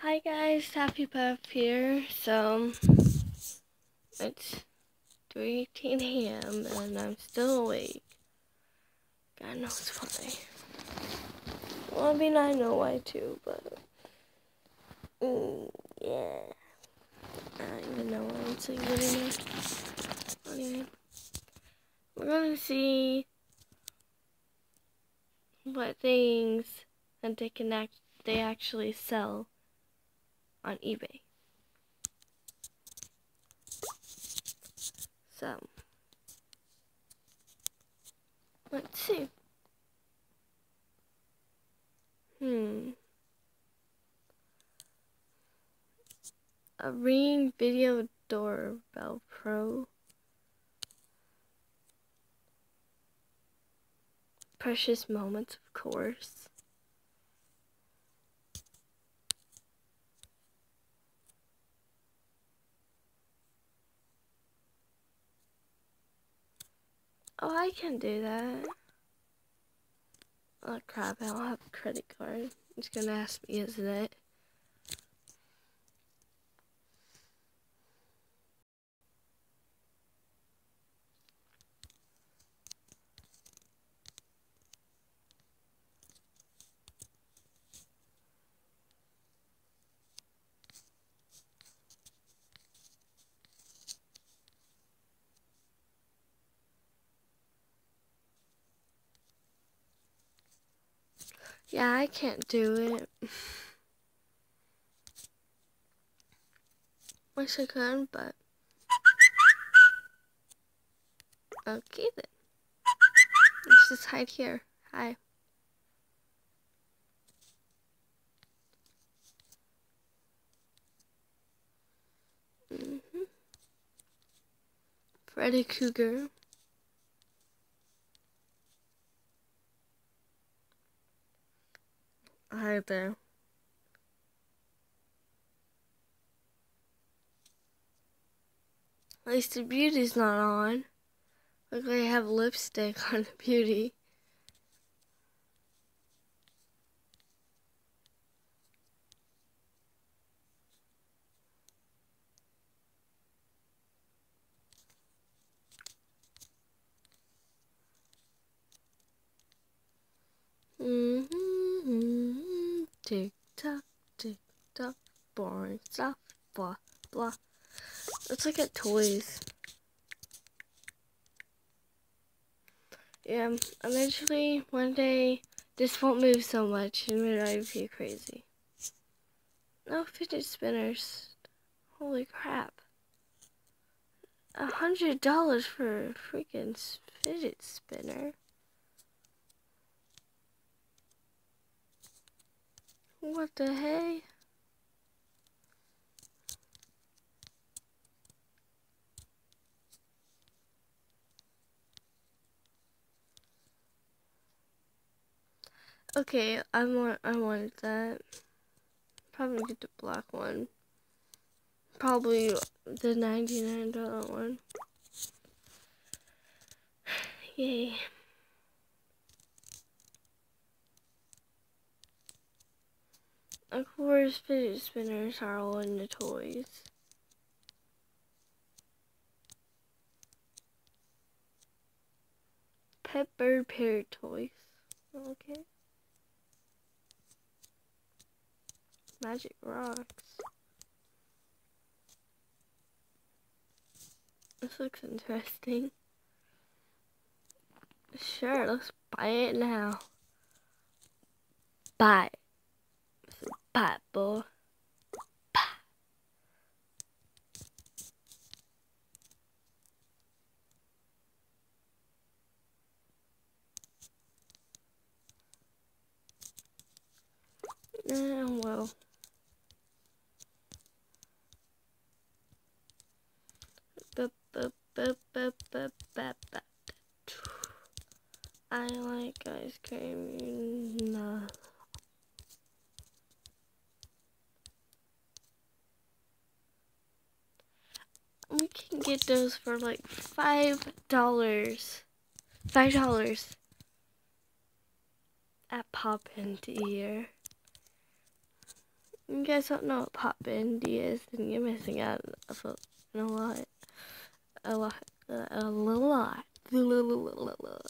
Hi guys, Happy Puff here. So it's 3:18 a.m. and I'm still awake. God knows why. Well, I mean I know why too, but mm, yeah, I don't even know why I'm saying anymore. Anyway, we're gonna see what things that they can act they actually sell on eBay. So, let's see. Hmm. A Ring Video Doorbell Pro. Precious Moments, of course. Oh, I can do that. Oh crap, I don't have a credit card. It's gonna ask me, isn't it? Yeah, I can't do it. Wish I could, but... Okay then. Let's just hide here. Hi. Mm hmm Freddy Krueger. Hi there. At least the beauty's not on. Look I have lipstick on the beauty. Tick tock, tick tock, boring stuff, blah, blah. Let's look at toys. Yeah, eventually, one day, this won't move so much and it'll drive you crazy. No fidget spinners. Holy crap. A hundred dollars for a freaking fidget spinner. What the hey? Okay, I want I wanted that. Probably get the black one. Probably the $99 one. Yay. Of course, fidget spinners are all in the toys. Pepper Pear toys. Okay. Magic rocks. This looks interesting. Sure, let's buy it now. Buy it boy. Uh, well. I like ice cream. No. we can get those for like five dollars. Five dollars at Pop here. you guys don't know what Pop Bandy is, then you're missing out on a lot. A lot. A lot. A lot.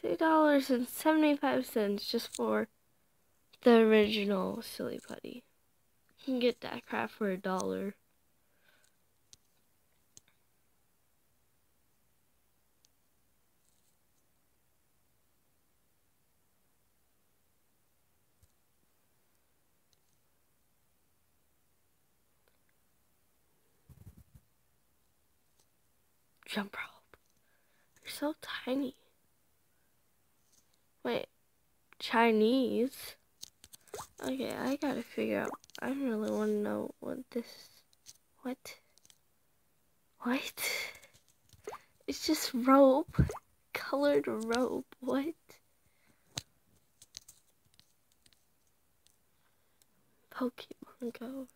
Three dollars and seventy-five cents just for the original Silly Putty. You can get that crap for a dollar. Jump rope. They're so tiny. Wait, Chinese? Okay, I gotta figure out. I really want to know what this. What? What? It's just rope. Colored rope. What? Pokemon Go.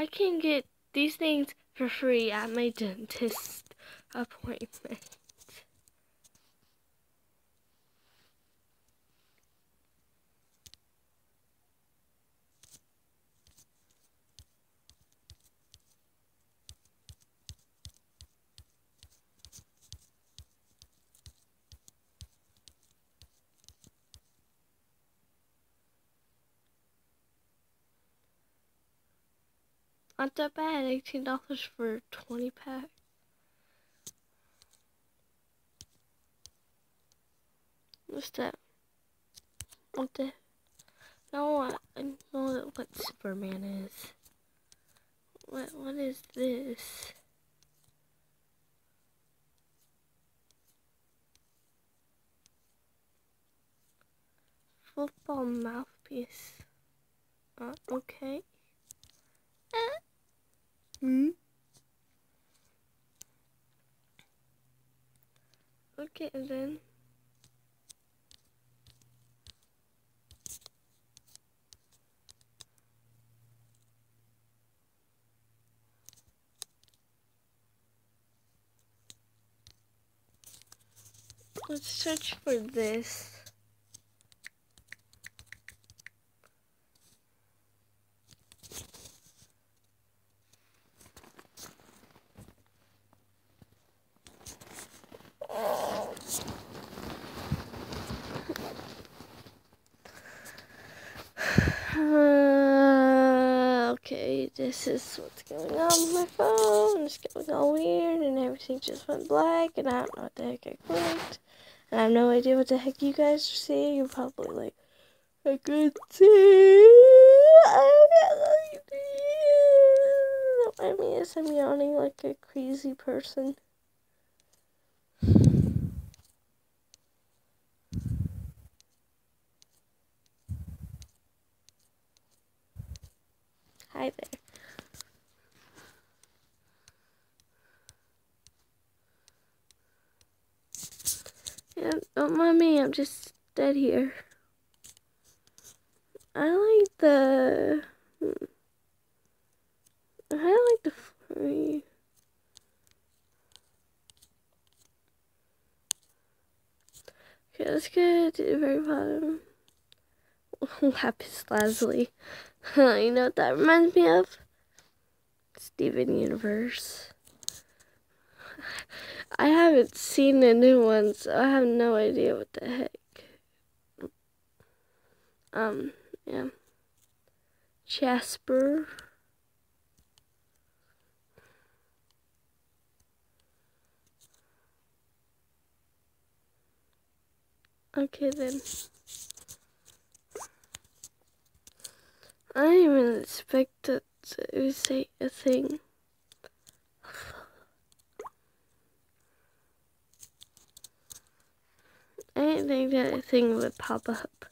I can get these things for free at my dentist appointment. Not that bad, $18 for 20 pack. What's that? What the? No, I know what Superman is. What, what is this? Football mouthpiece. Uh, okay. Hmm? Okay, then. Let's search for this. this is what's going on with my phone. It's going all weird and everything just went black and I don't know what the heck I clicked. And I have no idea what the heck you guys are seeing. You're probably like, I could see. Don't mind me as I'm yawning like a crazy person. Hi there. Don't mind me, I'm just dead here. I like the... Hmm, I like the free. Okay, let's get to the very bottom. Lapis Lazuli. you know what that reminds me of? Steven Universe. I haven't seen the new one, so I have no idea what the heck. Um, yeah. Jasper. Okay then. I didn't even expect it to say a thing. I didn't think that thing would pop up.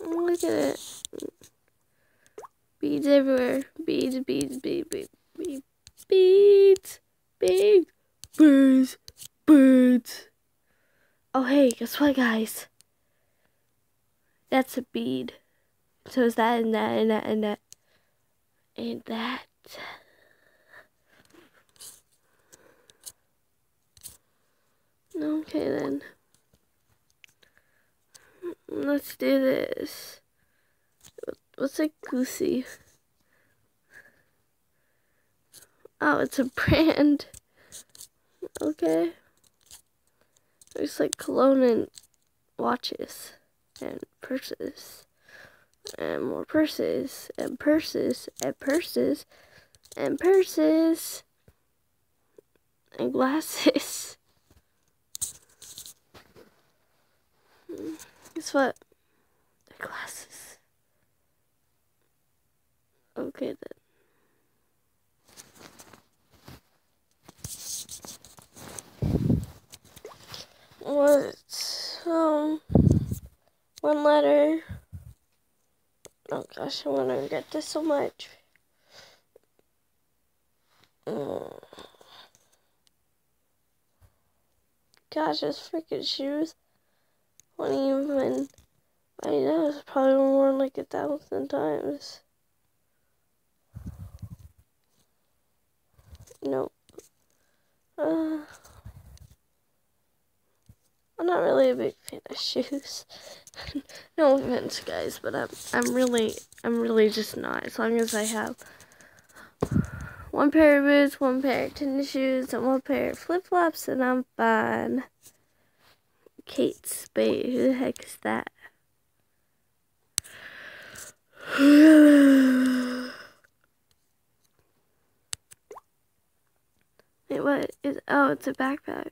Look at it. Beads everywhere. Beads, beads, beads, beads, beads, beads, beads, birds. Oh, hey, guess what, guys? That's a bead. So is that and that and that and that and that. Okay then. Let's do this. What's a goosey? Oh, it's a brand. Okay. Looks like cologne and watches and purses and more purses and purses and purses and purses and glasses. Guess what? The glasses. Okay then. What? Um, one letter. Oh gosh, I want to get this so much. Mm. Gosh, those freaking shoes. Won't even. I know it's probably worn like a thousand times. Nope. Uh, I'm not really a big fan of shoes. no offense, guys, but I'm I'm really I'm really just not. As long as I have one pair of boots, one pair of tennis shoes, and one pair of flip flops, and I'm fine. Kate Spade, who the heck is that? Wait, what is? Oh, it's a backpack.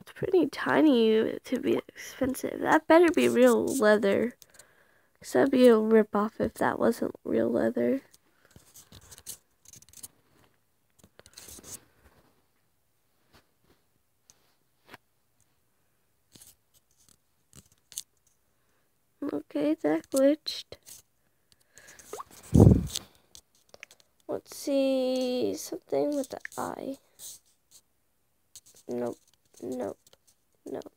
It's pretty tiny to be expensive. That better be real leather. Cause that'd be a rip off if that wasn't real leather. Okay, that glitched. Let's see, something with the eye. Nope, nope, nope.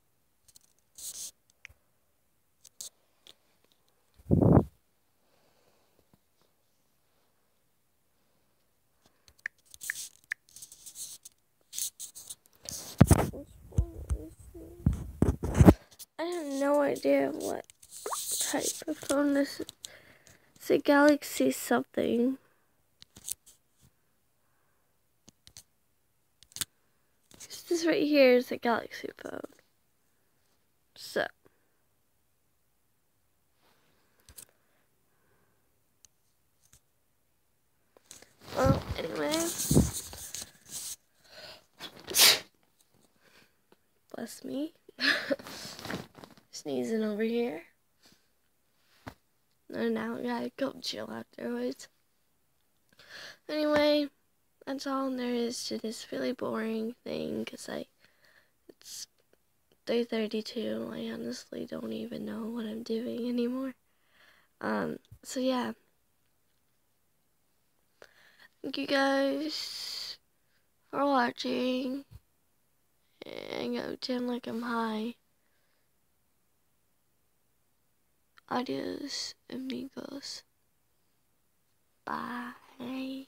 I have no idea what type of phone this is. It's a Galaxy something. This right here is a Galaxy phone. So. Well, anyway. Bless me. Sneezing over here. And now I gotta go chill afterwards. Anyway, that's all there is to this really boring thing because I it's 3:32. I honestly don't even know what I'm doing anymore. Um, so yeah. Thank you guys for watching. And go pretend like I'm high. Adios, amigos. Bye.